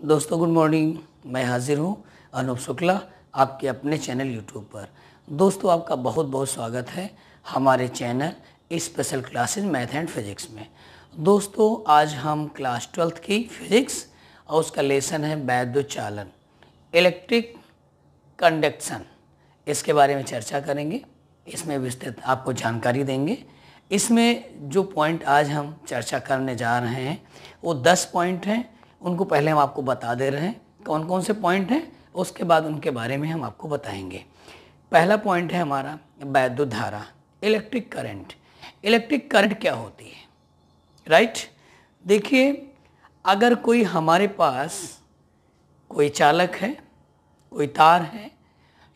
दोस्तों good morning मैं हाजिर हूँ अनूप शुक्ला, आपके अपने चैनल यूट्यूब पर। दोस्तों, आपका बहुत बहुत स्वागत है हमारे channel special classes math and physics में। दोस्तों, आज हम क्लास ट्वेल्थ की फिजिक्स और उसका लेसन है वैद्युत चालन इलेक्ट्रिक कंडक्शन इसके बारे में चर्चा करेंगे, इसमें विस्तृत आपको जानकारी देंगे। इसमें जो पॉइंट आज हम चर्चा करने जा रहे हैं, वो दस पॉइंट हैं। उनको पहले हम आपको बता दे रहे हैं कौन कौन से पॉइंट हैं, उसके बाद उनके बारे में हम आपको बताएँगे। पहला पॉइंट है हमारा वैद्युत धारा इलेक्ट्रिक करंट इलेक्ट्रिक करंट क्या होती है? राइट देखिए, अगर कोई हमारे पास कोई चालक है, कोई तार है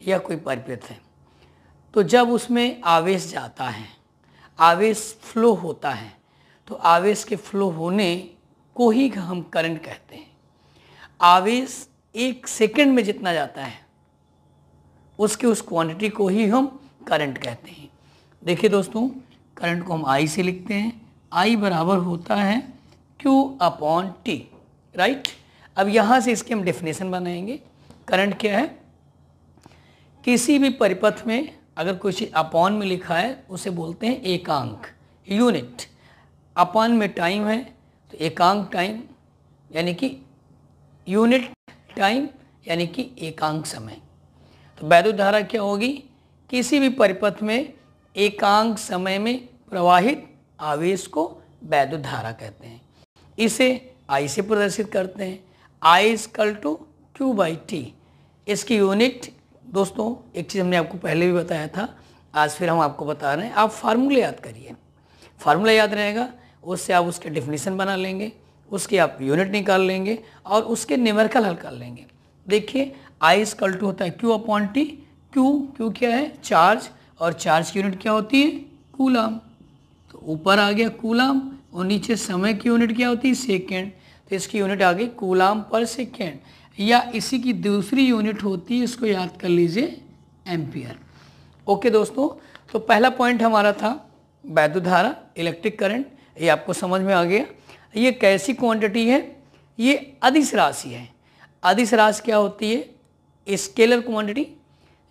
या कोई परिपथ है तो जब उसमें आवेश जाता है, आवेश फ्लो होता है तो आवेश के फ्लो होने को ही हम करंट कहते हैं। आवेश एक सेकंड में जितना जाता है, उसके उस क्वांटिटी को ही हम करंट कहते हैं। देखिए दोस्तों करंट को हम आई से लिखते हैं। आई बराबर होता है क्यू अपॉन टी राइट अब यहाँ से इसकी हम डेफिनेशन बनाएँगे। करंट क्या है? किसी भी परिपथ में अगर कोई अपॉन में लिखा है, उसे बोलते हैं एकांक यूनिट अपॉन में टाइम है तो एकांक टाइम, यानी कि यूनिट टाइम, यानी कि एकांक समय। तो वैद्युत धारा क्या होगी? किसी भी परिपथ में एकांक समय में प्रवाहित आवेश को वैद्युत धारा कहते हैं। इसे आई से प्रदर्शित करते हैं। I equal to Q by T इसकी यूनिट, दोस्तों, एक चीज़ हमने आपको पहले भी बताया था। आज फिर हम आपको बता रहे हैं। आप फार्मूले याद करिए। फार्मूला याद रहेगा? उससे आप उसके डिफिनीसन बना लेंगे, उसकी आप यूनिट निकाल लेंगे और उसके न्यूमेरिकल हल कर लेंगे। देखिए आई स्कल टू होता है Q upon T Q Q क्या है? चार्ज और चार्ज की यूनिट क्या होती है? कूलाम तो ऊपर आ गया कूलाम और नीचे समय की यूनिट क्या होती है? सेकेंड तो इसकी यूनिट आ गई कूलाम पर सेकेंड या इसी की दूसरी यूनिट होती है, इसको याद कर लीजिए, एम्पियर। ओके दोस्तों तो पहला पॉइंट हमारा था, वैद्युत धारा इलेक्ट्रिक करंट ये आपको समझ में आ गया? ये कैसी क्वांटिटी है? ये अधिस राशि है। अधिस राशि क्या होती है? स्केलर क्वांटिटी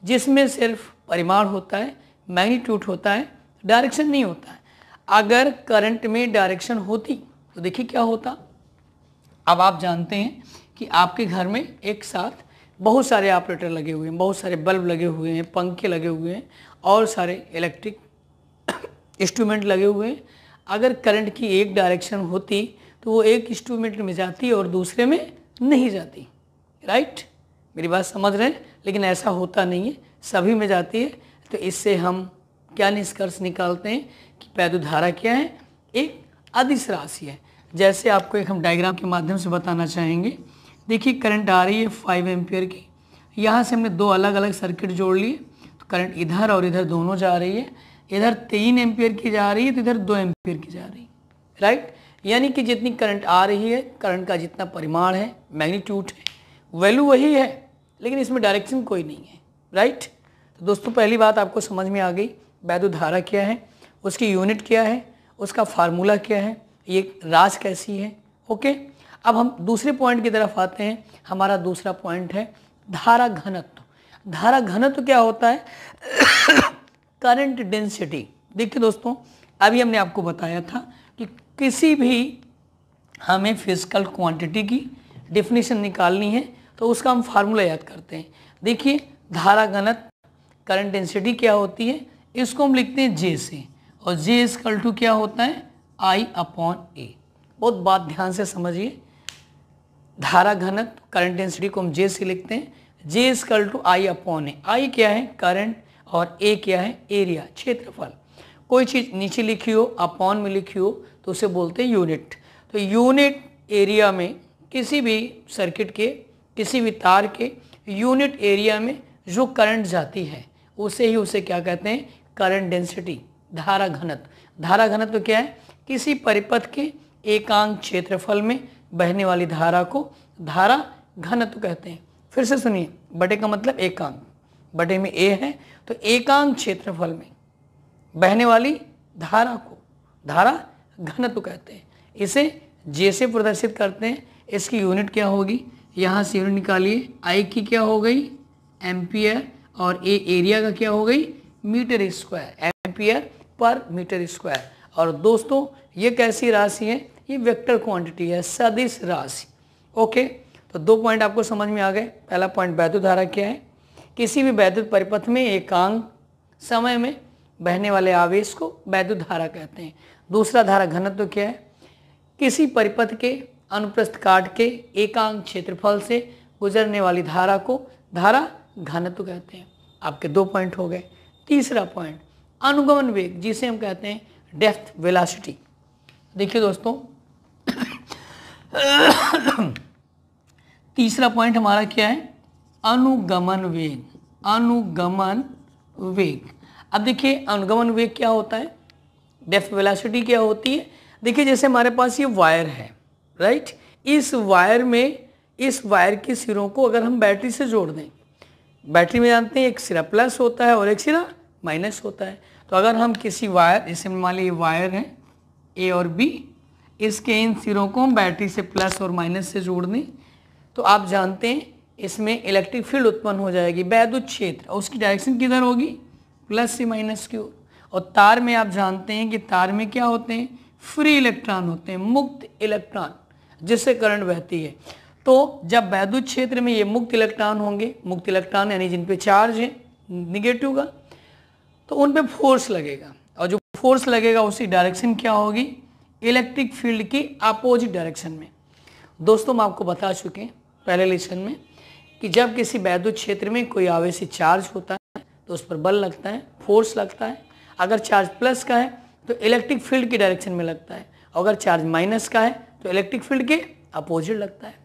जिसमें सिर्फ़ परिमाण होता है मैग्नीट्यूड होता है डायरेक्शन नहीं होता है। अगर करंट में डायरेक्शन होती तो देखिए क्या होता। अब आप जानते हैं कि आपके घर में एक साथ बहुत सारे ऑपरेटर लगे हुए हैं, बहुत सारे बल्ब लगे हुए हैं, पंखे लगे हुए हैं, और सारे इलेक्ट्रिक इंस्ट्रूमेंट लगे हुए हैं। अगर करंट की एक डायरेक्शन होती तो वो एक इंस्ट्रूमेंट में जाती और दूसरे में नहीं जाती राइट मेरी बात समझ रहे हैं? लेकिन ऐसा होता नहीं है, सभी में जाती है। तो इससे हम क्या निष्कर्ष निकालते हैं कि पैदुधारा धारा क्या है? एक अदिश राशि है। जैसे आपको एक हम डायग्राम के माध्यम से बताना चाहेंगे। देखिए करंट आ रही है फाइव एम्पियर की। यहाँ से हमने दो अलग अलग सर्किट जोड़ लिए। तो करंट इधर और इधर दोनों जा रही है। इधर तीन एम्पियर की जा रही है तो इधर दो एम्पियर की जा रही है। राइट यानी कि जितनी करंट आ रही है करंट का जितना परिमाण है मैग्नीट्यूड है वैल्यू वही है, लेकिन इसमें डायरेक्शन कोई नहीं है। राइट तो दोस्तों, पहली बात आपको समझ में आ गई वैद्युत धारा क्या है, उसकी यूनिट क्या है, उसका फार्मूला क्या है, ये राज कैसी है ओके अब हम दूसरे पॉइंट की तरफ़ आते हैं, हमारा दूसरा पॉइंट है धारा घनत्व। धारा घनत्व क्या होता है? करंट डेंसिटी देखिए दोस्तों, अभी हमने आपको बताया था कि किसी भी हमें फ़िज़िकल क्वांटिटी की डिफिनीशन निकालनी है तो उसका हम फार्मूला याद करते हैं। देखिए, धारा घनत्व करंट डेंसिटी क्या होती है? इसको हम लिखते हैं जे से। और जे स्कल टू क्या होता है? आई अपॉन ए बहुत बात ध्यान से समझिए। धारा घनत करंट डेंसिटी को हम जे से लिखते हैं। J equal to I upon A I क्या है? करंट और ए क्या है? एरिया क्षेत्रफल। कोई चीज़ नीचे लिखी हो अपॉन में लिखी हो तो उसे बोलते हैं यूनिट तो यूनिट एरिया में किसी भी सर्किट के, किसी भी तार के यूनिट एरिया में जो करंट जाती है, उसे ही उसे क्या कहते हैं? करंट डेंसिटी धारा घनत्व। धारा घनत्व क्या है? किसी परिपथ के एकांक क्षेत्रफल में बहने वाली धारा को धारा घनत्व कहते हैं। फिर से सुनिए, बटे का मतलब एकांक। बटे में ए है तो एकांक क्षेत्रफल में बहने वाली धारा को, धारा घनत्व कहते हैं। इसे जे से प्रदर्शित करते हैं। इसकी यूनिट क्या होगी? यहाँ से यूनिट निकालिए। आई की क्या हो गई? एम्पियर और ए एरिया का क्या हो गई? Metre square ampere per metre square और दोस्तों, ये कैसी राशि है? ये वेक्टर क्वांटिटी है, सदिश राशि। ओके तो दो पॉइंट आपको समझ में आ गए। पहला पॉइंट वैद्युत धारा क्या है? किसी भी वैद्युत परिपथ में एकांक समय में बहने वाले आवेश को वैद्युत धारा कहते हैं। दूसरा धारा घनत्व क्या है? किसी परिपथ के अनुप्रस्थ काट के एकांक क्षेत्रफल से गुजरने वाली धारा को धारा घनत्व कहते हैं। आपके दो पॉइंट हो गए। तीसरा पॉइंट, अनुगमन वेग, जिसे हम कहते हैं डेफ्थ वेलासिटी। देखिए दोस्तों, तीसरा पॉइंट हमारा क्या है? अनुगमन वेग अनुगमन वेग। अब देखिए, अनुगमन वेग क्या होता है? डेफ वेलासिटी क्या होती है? देखिए, जैसे हमारे पास ये वायर है राइट इस वायर में, इस वायर के सिरों को अगर हम बैटरी से जोड़ दें, बैटरी में जानते हैं एक सिरा प्लस होता है और एक सिरा माइनस होता है। तो अगर हम किसी वायर जैसे मान लीजिए वायर है ए और बी इसके इन सिरों को हम बैटरी से प्लस और माइनस से जोड़ दें तो आप जानते हैं इसमें इलेक्ट्रिक फ़ील्ड उत्पन्न हो जाएगी, वैद्युत क्षेत्र उसकी डायरेक्शन किधर होगी? प्लस से माइनस की ओर और तार में आप जानते हैं कि तार में क्या होते हैं? फ्री इलेक्ट्रॉन होते हैं, मुक्त इलेक्ट्रॉन जिससे करंट बहती है। तो जब वैद्युत क्षेत्र में ये मुक्त इलेक्ट्रॉन होंगे, मुक्त इलेक्ट्रॉन यानी जिन पे चार्ज है निगेटिव का तो उन पे फोर्स लगेगा। और जो फोर्स लगेगा उसकी डायरेक्शन क्या होगी? इलेक्ट्रिक फ़ील्ड की अपोजिट डायरेक्शन में। दोस्तों हम आपको बता चुके हैं, पहले लेसन में कि जब किसी वैद्युत क्षेत्र में कोई आवेशी चार्ज होता है तो उस पर बल लगता है फोर्स लगता है। अगर चार्ज प्लस का है तो इलेक्ट्रिक फ़ील्ड की डायरेक्शन में लगता है। अगर चार्ज माइनस का है तो इलेक्ट्रिक फ़ील्ड के अपोजिट लगता है।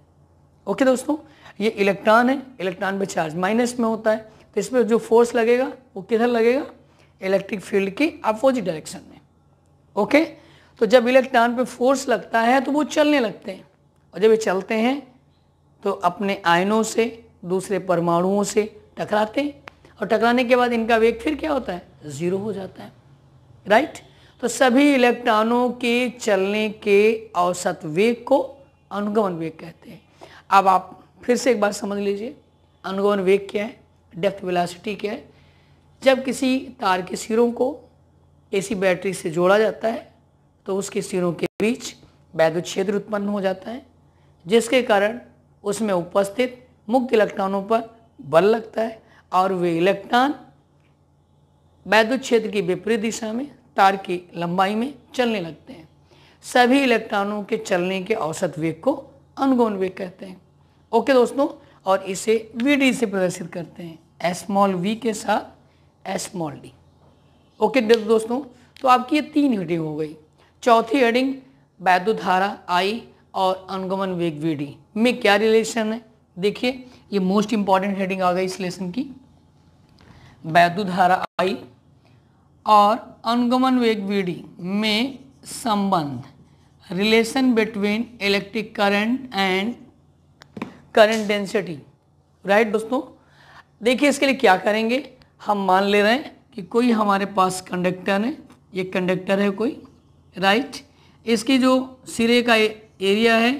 ओके दोस्तों, ये इलेक्ट्रॉन है। इलेक्ट्रॉन पर चार्ज माइनस में होता है। तो इसमें जो फोर्स लगेगा, वो किधर लगेगा? इलेक्ट्रिक फ़ील्ड की अपोजिट डायरेक्शन में। ओके तो जब इलेक्ट्रॉन पे फोर्स लगता है तो वो चलने लगते हैं। और जब ये चलते हैं तो अपने आयनों से दूसरे परमाणुओं से टकराते हैं और टकराने के बाद इनका वेग फिर क्या होता है? ज़ीरो हो जाता है। राइट तो सभी इलेक्ट्रॉनों के चलने के औसत वेग को अनुगमन वेग कहते हैं। अब आप फिर से एक बार समझ लीजिए, अनुगमन वेग क्या है? डेप्थ वेलासिटी क्या है? जब किसी तार के सिरों को एसी बैटरी से जोड़ा जाता है तो उसके सिरों के बीच वैद्युत क्षेत्र उत्पन्न हो जाता है, जिसके कारण उसमें उपस्थित मुक्त इलेक्ट्रॉनों पर बल लगता है और वे इलेक्ट्रॉन वैद्युत क्षेत्र की विपरीत दिशा में, तार की लंबाई में चलने लगते हैं। सभी इलेक्ट्रॉनों के चलने के औसत वेग को अनुगमन वेग कहते हैं। ओके दोस्तों, और इसे वीडी से प्रदर्शित करते हैं स्मॉल वी के साथ स्मॉल डी ओके दोस्तों तो आपकी ये तीन हेडिंग हो गई। चौथी हेडिंग वैद्युत धारा आई और अनुगमन वेग वीडी में क्या रिलेशन है? देखिए, ये मोस्ट इंपॉर्टेंट हेडिंग आ गई इस लेसन की। वैद्युत धारा आई और अनुगमन वेग वी में संबंध relation between electric current and current density right दोस्तों? देखिए, इसके लिए क्या करेंगे? हम मान ले रहे हैं कि कोई हमारे पास कंडक्टर है, ये कंडक्टर है कोई राइट इसकी जो सिरे का एरिया है,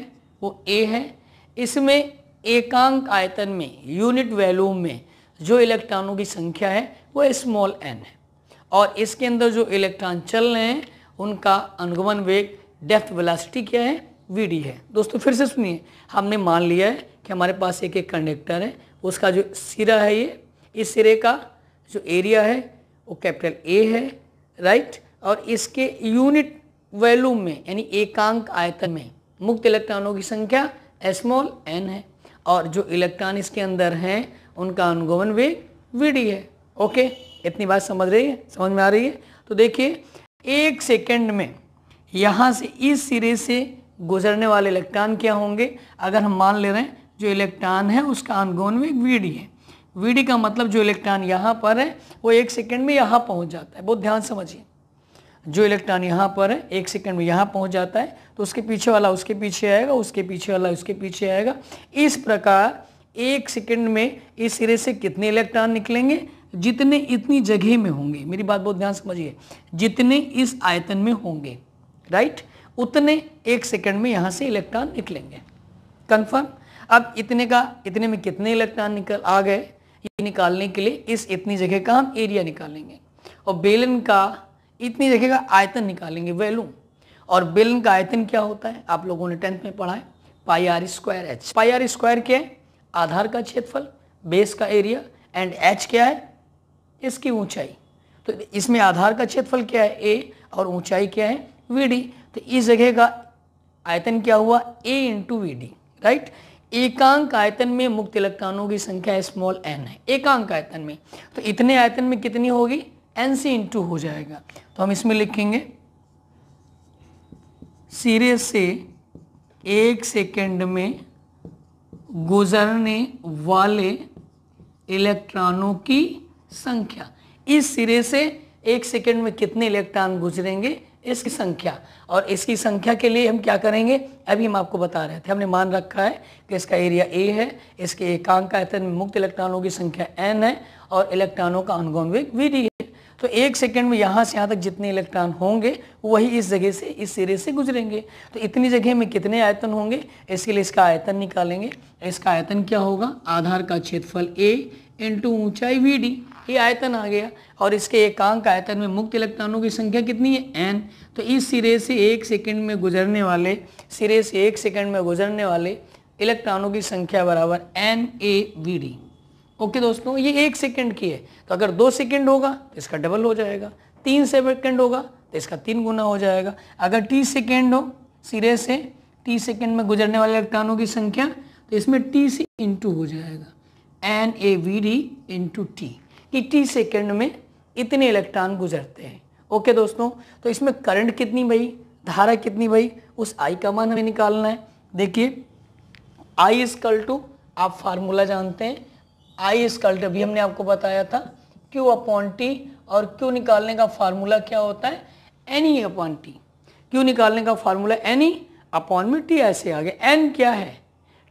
वो ए है। इसमें एकांक आयतन में यूनिट वैल्यू में जो इलेक्ट्रॉनों की संख्या है, वो स्मॉल एन है। और इसके अंदर जो इलेक्ट्रॉन चल रहे हैं, उनका अनुगमन वेग डेप्थ वेलासिटी क्या है? वीडी है। दोस्तों, फिर से सुनिए। हमने मान लिया है कि हमारे पास एक एक कंडक्टर है, उसका जो सिरा है ये, इस सिरे का जो एरिया है, वो कैपिटल ए है राइट और इसके यूनिट वैल्यू में, यानी एकांक आयतन में, मुक्त इलेक्ट्रॉनों की संख्या स्मॉल एन है। और जो इलेक्ट्रॉन इसके अंदर हैं, उनका अनुगमन वेग वी डी है। ओके इतनी बात समझ रही है? समझ में आ रही है? तो देखिए, एक सेकेंड में यहाँ से इस सिरे से गुजरने वाले इलेक्ट्रॉन क्या होंगे? अगर हम मान ले रहे हैं, जो इलेक्ट्रॉन है, उसका अनुगमन वेग वी है। वीडी का मतलब जो इलेक्ट्रॉन यहाँ पर है, वो एक सेकेंड में यहाँ पहुँच जाता है। बहुत ध्यान समझिए। जो इलेक्ट्रॉन यहाँ पर है, एक सेकंड में यहाँ पहुँच जाता है तो उसके पीछे वाला उसके पीछे आएगा, उसके पीछे वाला उसके पीछे आएगा। इस प्रकार एक सेकंड में इस सिरे से कितने इलेक्ट्रॉन निकलेंगे? जितने इतनी जगह में होंगे। मेरी बात बहुत ध्यान समझिए। जितने इस आयतन में होंगे राइट उतने एक सेकेंड में यहाँ से इलेक्ट्रॉन निकलेंगे। कन्फर्म अब इतने का, इतने में कितने इलेक्ट्रॉन निकल, आ गए? ये निकालने के लिए इस इतनी जगह का हम एरिया निकालेंगे। और बेलन का इतनी का आयतन निकालेंगे, वैल्यू। और बेलन का आयतन क्या होता है? आप लोगों ने टेंथ में पढ़ा है। Pi R square H. Pi R square क्या है? आधार का क्षेत्रफल, बेस का एरिया, एंड एच क्या है? इसकी ऊंचाई। तो इसमें आधार का क्षेत्रफल क्या है? ए, और ऊंचाई क्या है? V D. तो इस जगह का आयतन क्या हुआ? A into V D right एकांक आयतन में मुक्त इलेक्ट्रॉनों की संख्या स्मॉल एन है। एकांक आयतन में। तो इतने आयतन में कितनी होगी? एन सी इंटू हो जाएगा। तो हम इसमें लिखेंगे सिरे से एक सेकंड में गुजरने वाले इलेक्ट्रॉनों की संख्या। इस सिरे से एक सेकंड में कितने इलेक्ट्रॉन गुजरेंगे? इसकी संख्या। और इसकी संख्या के लिए हम क्या करेंगे? अभी हम आपको बता रहे थे, हमने मान रखा है कि इसका एरिया ए है, इसके एकांक आयतन में मुक्त इलेक्ट्रॉनों की संख्या एन है और इलेक्ट्रॉनों का अनुगौन वेग वी डी है। तो एक सेकंड में यहाँ से यहाँ तक जितने इलेक्ट्रॉन होंगे वही इस जगह से, इस सिरे से गुजरेंगे। तो इतनी जगह में कितने आयतन होंगे? इसके लिए इसका आयतन निकालेंगे। इसका आयतन क्या होगा? आधार का क्षेत्रफल ए इंटू ऊंचाई वी डी ये आयतन आ गया। और इसके एकांक आयतन में मुक्त इलेक्ट्रॉनों की संख्या कितनी है? एन तो इस सिरे से एक सेकंड में गुजरने वाले, सिरे से एक सेकंड में गुजरने वाले इलेक्ट्रॉनों की संख्या बराबर N A V D okay दोस्तों, ये एक सेकंड की है। तो अगर दो सेकंड होगा तो इसका डबल हो जाएगा। तीन सेकंड होगा तो इसका तीन गुना हो जाएगा। अगर टी सेकेंड हो, सिरे से टी सेकेंड में गुजरने वाले इलेक्ट्रॉनों की संख्या तो इसमें टी सी इंटू हो जाएगा। N A V D into T कि टी सेकेंड में इतने इलेक्ट्रॉन गुजरते हैं। ओके दोस्तों तो इसमें करंट कितनी भाई धारा कितनी भाई उस आई का मान हमें निकालना है। देखिए आई इजकल टू आप फार्मूला जानते हैं आई इजकल टू अभी हमने आपको बताया था क्यू अपॉन टी और क्यू निकालने का फार्मूला क्या होता है? एनी अपॉन टी क्यू निकालने का फार्मूला एनी अपॉन में टी ऐसे आ गया एन क्या है?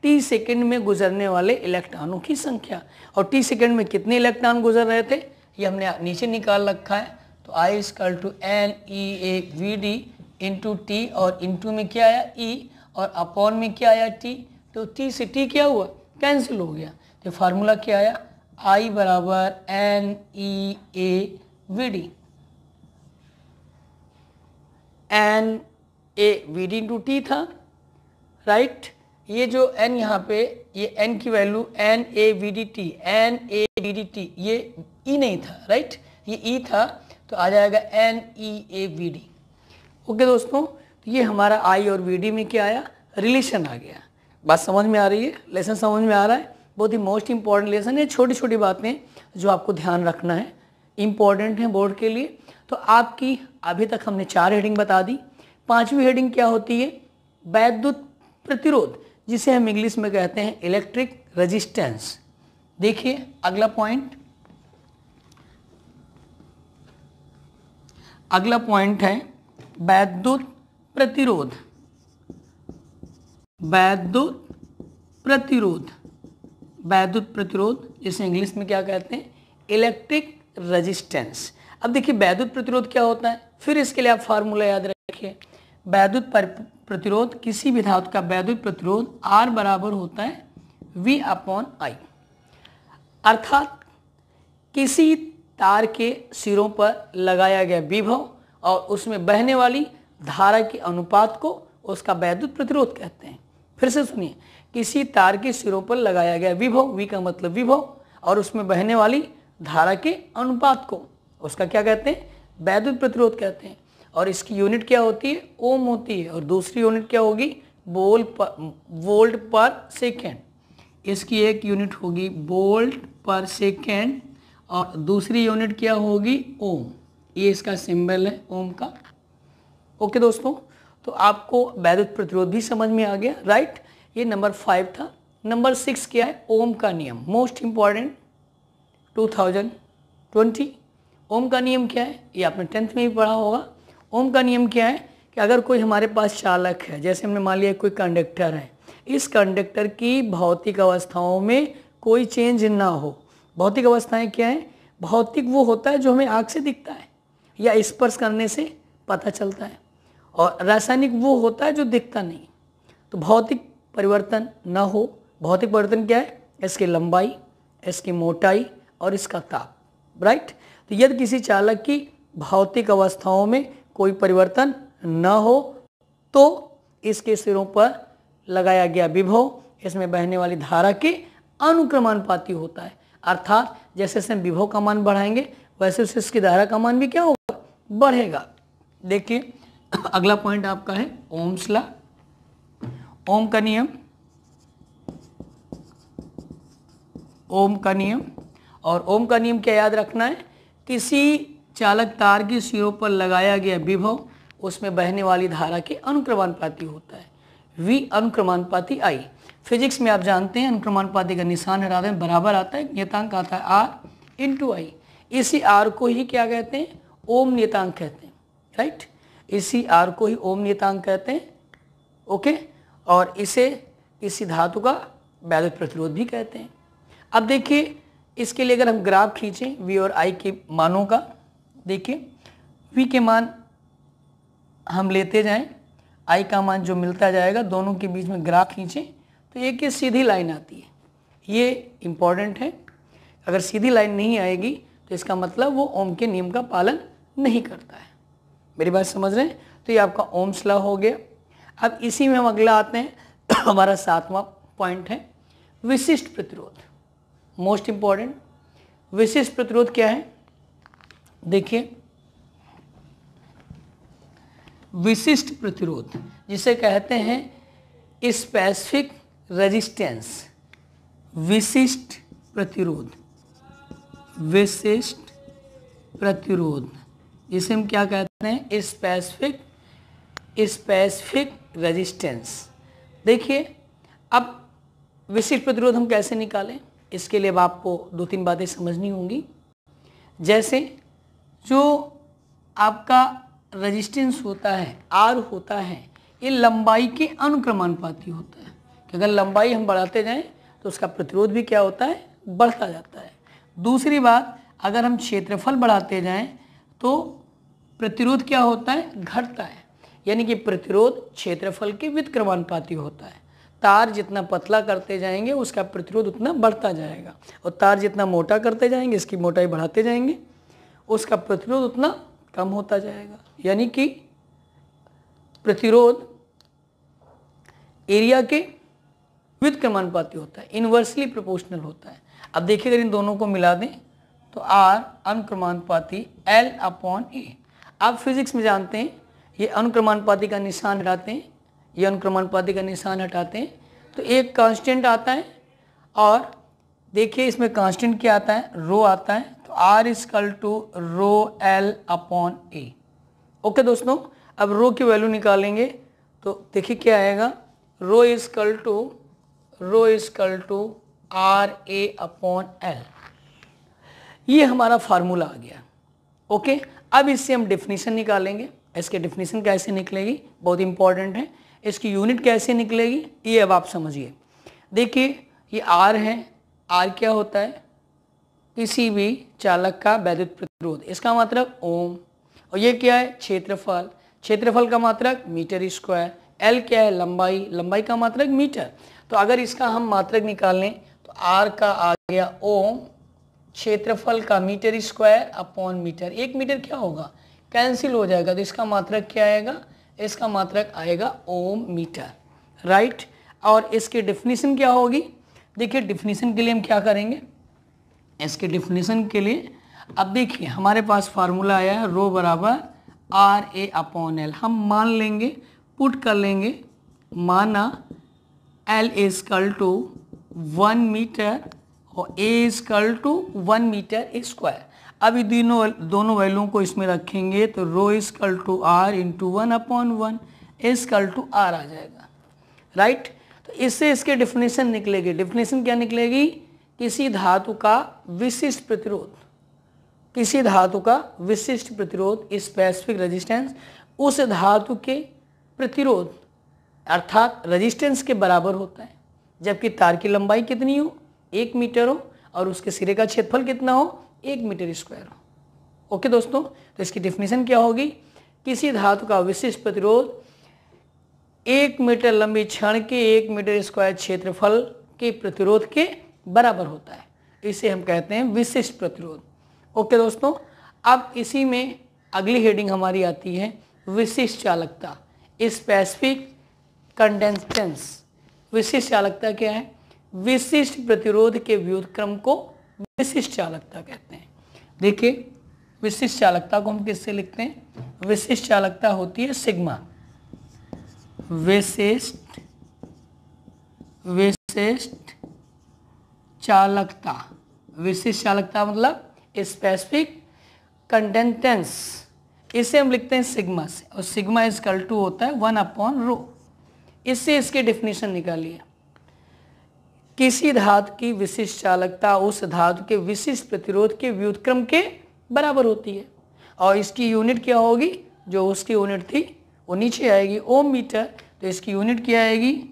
टी सेकेंड में गुजरने वाले इलेक्ट्रॉनों की संख्या। और टी सेकेंड में कितने इलेक्ट्रॉन गुजर रहे थे? ये हमने नीचे निकाल रखा है। तो I equal to N E A V D into T और इंटू में क्या आया? ई e, और अपॉन में क्या आया टी तो टी से टी क्या हुआ? कैंसिल हो गया। तो फार्मूला क्या आया? आई बराबर N E A V D N A V D into T था राइट ये जो n यहाँ पे, ये n की value N A V D T N A V D T ये e नहीं था राइट ये e था तो आ जाएगा N E A V D okay दोस्तों तो ये हमारा आई और वी डी में क्या आया? रिलेशन आ गया। बात समझ में आ रही है? लेसन समझ में आ रहा है? बहुत ही मोस्ट इंपॉर्टेंट लेसन है छोटी छोटी बातें जो आपको ध्यान रखना है इंपॉर्टेंट है बोर्ड के लिए। तो आपकी, अभी तक हमने चार हेडिंग बता दी। पांचवी हेडिंग क्या होती है? वैद्युत प्रतिरोध, जिसे हम इंग्लिश में कहते हैं इलेक्ट्रिक रेजिस्टेंस देखिए, अगला पॉइंट अगला पॉइंट है वैद्युत प्रतिरोध। वैद्युत प्रतिरोध। वैद्युत प्रतिरोध, जिसे इंग्लिश में क्या कहते हैं? इलेक्ट्रिक रेजिस्टेंस अब देखिए, वैद्युत प्रतिरोध क्या होता है? फिर इसके लिए आप फार्मूला याद रखिए। वैद्युत प्रतिरोध, किसी भी धातु का वैद्युत प्रतिरोध आर बराबर होता है वी अपॉन आई अर्थात किसी तार के सिरों पर लगाया गया विभव और उसमें बहने वाली धारा के अनुपात को उसका वैद्युत प्रतिरोध कहते हैं। फिर से सुनिए। किसी तार के सिरों पर लगाया गया विभव, वी का मतलब विभव, और उसमें बहने वाली धारा के अनुपात को, उसका क्या कहते हैं? वैद्युत प्रतिरोध कहते हैं। और इसकी यूनिट क्या होती है? ओम होती है। और दूसरी यूनिट क्या होगी? बोल पर वोल्ट पर सेकेंड इसकी एक यूनिट होगी वोल्ट पर सेकेंड और दूसरी यूनिट क्या होगी? ओम ये इसका सिंबल है ओम का। ओके दोस्तों तो आपको वैद्युत प्रतिरोध भी समझ में आ गया राइट ये नंबर फाइव था। नंबर सिक्स क्या है? ओम का नियम। मोस्ट इंपॉर्टेंट 2020 ओम का नियम क्या है? ये आपने टेंथ में भी पढ़ा होगा। ओम का नियम क्या है कि अगर कोई हमारे पास चालक है, जैसे हमने मान लिया कोई कंडक्टर है, इस कंडक्टर की भौतिक अवस्थाओं में कोई चेंज ना हो। भौतिक अवस्थाएँ क्या है? भौतिक वो होता है जो हमें आँख से दिखता है या स्पर्श करने से पता चलता है। और रासायनिक वो होता है जो दिखता नहीं। तो भौतिक परिवर्तन न हो। भौतिक परिवर्तन क्या है? इसकी लंबाई, इसकी मोटाई और इसका ताप राइट तो यदि किसी चालक की भौतिक अवस्थाओं में कोई परिवर्तन न हो तो इसके सिरों पर लगाया गया विभव, इसमें बहने वाली धारा के अनुक्रमानुपाती होता है। अर्थात, जैसे जैसे विभव का मान बढ़ाएँगे, वैसे वैसे इसकी धारा का मान भी क्या होगा? बढ़ेगा। देखिए, अगला पॉइंट आपका है ओम्स ला ओम का नियम। ओम का नियम। और ओम का नियम क्या याद रखना है? किसी चालक तार की सिरों पर लगाया गया विभव, उसमें बहने वाली धारा के अनुक्रमानुपाती होता है। वी अनुक्रमानुपाती आई फिजिक्स में आप जानते हैं, अनुक्रमानुपाती का निशान हैं, बराबर आता है, नियतांक आता है आर इंटू आई इसी आर को ही क्या कहते हैं? ओम नियतांक कहते हैं राइट इसी आर को ही ओम नियतांक कहते हैं ओके और इसे, इसी धातु का वैद्युत प्रतिरोध भी कहते हैं। अब देखिए, इसके लिए अगर हम ग्राफ खींचें वी और आई के मानों का, देखिए वी के मान हम लेते जाएँ आई का मान जो मिलता जाएगा, दोनों के बीच में ग्राफ खींचें तो एक ही सीधी लाइन आती है। ये इंपॉर्टेंट है। अगर सीधी लाइन नहीं आएगी तो इसका मतलब वो ओम के नियम का पालन नहीं करता है। मेरी बात समझ रहे हैं? तो ये आपका ओम स्ला हो गया। अब इसी में हम अगला आते हैं। हमारा सातवां पॉइंट है, विशिष्ट प्रतिरोध। मोस्ट इंपॉर्टेंट विशिष्ट प्रतिरोध क्या है? देखिए, विशिष्ट प्रतिरोध जिसे कहते हैं स्पेसिफिक रेजिस्टेंस विशिष्ट प्रतिरोध विशिष्ट प्रतिरोध जिसे हम क्या कहते हैं? स्पेसिफिक स्पेसिफिक रेजिस्टेंस देखिए, अब विशिष्ट प्रतिरोध हम कैसे निकालें? इसके लिए अब आपको दो तीन बातें समझनी होंगी। जैसे, जो आपका रेजिस्टेंस होता है आर होता है, ये लंबाई के अनुक्रमानुपाती होता है। कि अगर लंबाई हम बढ़ाते जाएँ तो उसका प्रतिरोध भी क्या होता है? बढ़ता जाता है। दूसरी बात, अगर हम क्षेत्रफल बढ़ाते जाएँ तो प्रतिरोध क्या होता है? घटता है। यानी कि प्रतिरोध क्षेत्रफल के वितक्रमानुपाती होता है। तार जितना पतला करते जाएँगे, उसका प्रतिरोध उतना बढ़ता जाएगा। और तार जितना मोटा करते जाएँगे, इसकी मोटाई बढ़ाते जाएँगे, उसका प्रतिरोध उतना कम होता जाएगा। यानी कि प्रतिरोध एरिया के विद क्रमानुपाती होता है, इन्वर्सली प्रोपोर्शनल होता है। अब देखिए, अगर इन दोनों को मिला दें तो आर अनुक्रमानुपाती एल अपॉन ए। आप फिजिक्स में जानते हैं ये अनुक्रमानुपाती का निशान हटाते हैं, ये अनुक्रमानुपाती का निशान हटाते हैं। तो एक कांस्टेंट आता है और देखिए इसमें कांस्टेंट क्या आता है? रो आता है। तो R equal to rho L upon A okay दोस्तों, अब रो की वैल्यू निकालेंगे। तो देखिए क्या आएगा? Rho equal to rho equal to R A upon L ये हमारा फार्मूला आ गया। ओके अब इससे हम डिफिनीशन निकालेंगे। इसके डिफिनीशन कैसे निकलेगी? बहुत इंपॉर्टेंट है। इसकी यूनिट कैसे निकलेगी? ये अब आप समझिए। देखिए, ये आर है। आर क्या होता है? किसी भी चालक का वैद्युत प्रतिरोध। इसका मतलब ओम। और ये क्या है? क्षेत्रफल। क्षेत्रफल का मात्रक मीटर स्क्वायर एल क्या है? लंबाई। लंबाई का मात्रक मीटर। तो अगर इसका हम मात्रक निकाल लें तो आर का आ गया ओम। क्षेत्रफल का मीटर स्क्वायर अपॉन मीटर एक मीटर क्या होगा? कैंसिल हो जाएगा। तो इसका मात्रक क्या आएगा? इसका मात्रक आएगा ओम मीटर राइट? और इसकी डिफिनीशन क्या होगी? देखिए, डिफिनीशन के लिए हम क्या करेंगे? इसके डिफिनीशन के लिए, अब देखिए, हमारे पास फार्मूला आया है, रो बराबर आर ए अपॉन एल। हम मान लेंगे, पुट कर लेंगे, माना L equal to one metre और A equal to one metre square. अब दोनों दोनों वैल्यूओं को इसमें रखेंगे तो rho equal to R into one upon one equal to R आ जाएगा। राइट? तो इससे इसके डिफिनेशन निकलेगी। डिफिनेशन क्या निकलेगी? किसी धातु का विशिष्ट प्रतिरोध। किसी धातु का विशिष्ट प्रतिरोध स्पेसिफिक रेजिस्टेंस उस धातु के प्रतिरोध, अर्थात रेजिस्टेंस के बराबर होता है। जबकि तार की लंबाई कितनी हो? एक मीटर हो, और उसके सिरे का क्षेत्रफल कितना हो? एक मीटर स्क्वायर हो। ओके दोस्तों तो इसकी डेफिनेशन क्या होगी? किसी धातु का विशिष्ट प्रतिरोध एक मीटर लंबी क्षण के एक मीटर स्क्वायर क्षेत्रफल के प्रतिरोध के बराबर होता है। इसे हम कहते हैं विशिष्ट प्रतिरोध। ओके दोस्तों, अब इसी में अगली हेडिंग हमारी आती है विशिष्ट चालकता स्पेसिफिक कंडेंसेंस विशिष्ट चालकता क्या है? विशिष्ट प्रतिरोध के व्युत्क्रम को विशिष्ट चालकता कहते हैं। देखिए विशिष्ट चालकता को हम किससे लिखते हैं? विशिष्ट चालकता होती है सिग्मा। विशिष्ट विशिष्ट चालकता। विशिष्ट चालकता मतलब स्पेसिफिक कंटेंटेंस इसे हम लिखते हैं सिग्मा से। और सिग्मा इज़ कल टू होता है वन अपॉन रो इससे इसकी डेफिनेशन निकालिए। किसी धातु की विशिष्ट चालकता उस धातु के विशिष्ट प्रतिरोध के व्युतक्रम के बराबर होती है। और इसकी यूनिट क्या होगी? जो उसकी यूनिट थी, वो नीचे आएगी ओम मीटर। तो इसकी यूनिट क्या आएगी?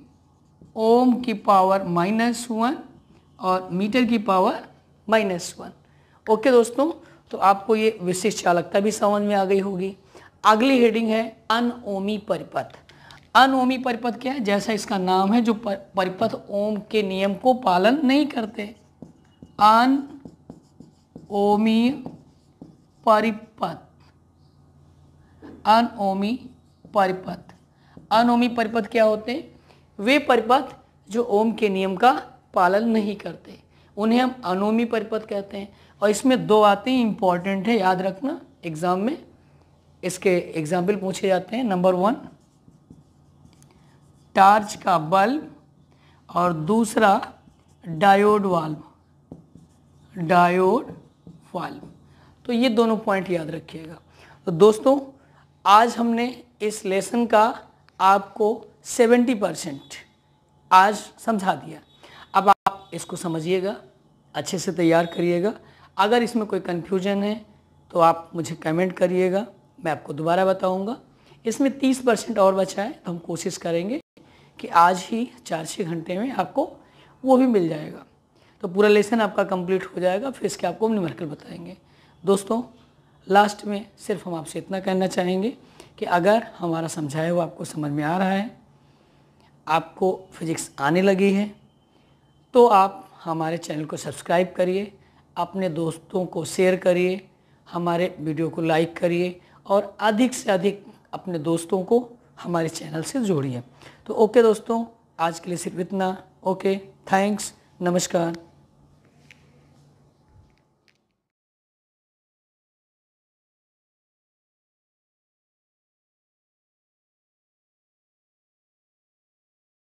ओम की पावर माइनस वन और मीटर की पावर माइनस वन। ओके दोस्तों तो आपको ये विशिष्ट चालकता भी समझ में आ गई होगी। अगली हेडिंग है अनओमी परिपथ। अनओमी परिपथ क्या है? जैसा इसका नाम है, जो परिपथ ओम के नियम को पालन नहीं करते। अन ओमी परिपथ। अनओमी परिपथ। अनओमी परिपथ क्या होते? हैं वे परिपथ जो ओम के नियम का पालन नहीं करते। उन्हें हम अनोमी परिपथ कहते हैं। और इसमें दो आते हैं इंपॉर्टेंट है, याद रखना एग्ज़ाम में। इसके एग्ज़ाम्पल पूछे जाते हैं नंबर वन टार्च का बल्ब और दूसरा डायोड वाल्व। Diode valve. तो ये दोनों पॉइंट याद रखिएगा। तो दोस्तों, आज हमने इस लेसन का आपको 70 परसेंट आज समझा दिया। अब आप इसको समझिएगा, अच्छे से तैयार करिएगा। अगर इसमें कोई कन्फ्यूज़न है तो आप मुझे कमेंट करिएगा, मैं आपको दोबारा बताऊँगा। इसमें 30 परसेंट और बचा है तो हम कोशिश करेंगे कि आज ही चार छः घंटे में आपको वो भी मिल जाएगा। तो पूरा लेसन आपका कंप्लीट हो जाएगा, फिर इसके आपको न्यूमेरिकल बताएँगे। दोस्तों लास्ट में सिर्फ़ हम आपसे इतना कहना चाहेंगे कि अगर हमारा समझाया हुआ आपको समझ में आ रहा है, आपको फिजिक्स आने लगी है तो आप हमारे चैनल को सब्सक्राइब करिए, अपने दोस्तों को शेयर करिए, हमारे वीडियो को लाइक करिए और अधिक से अधिक अपने दोस्तों को हमारे चैनल से जोड़िए। तो ओके दोस्तों आज के लिए सिर्फ़ इतना। ओके थैंक्स नमस्कार।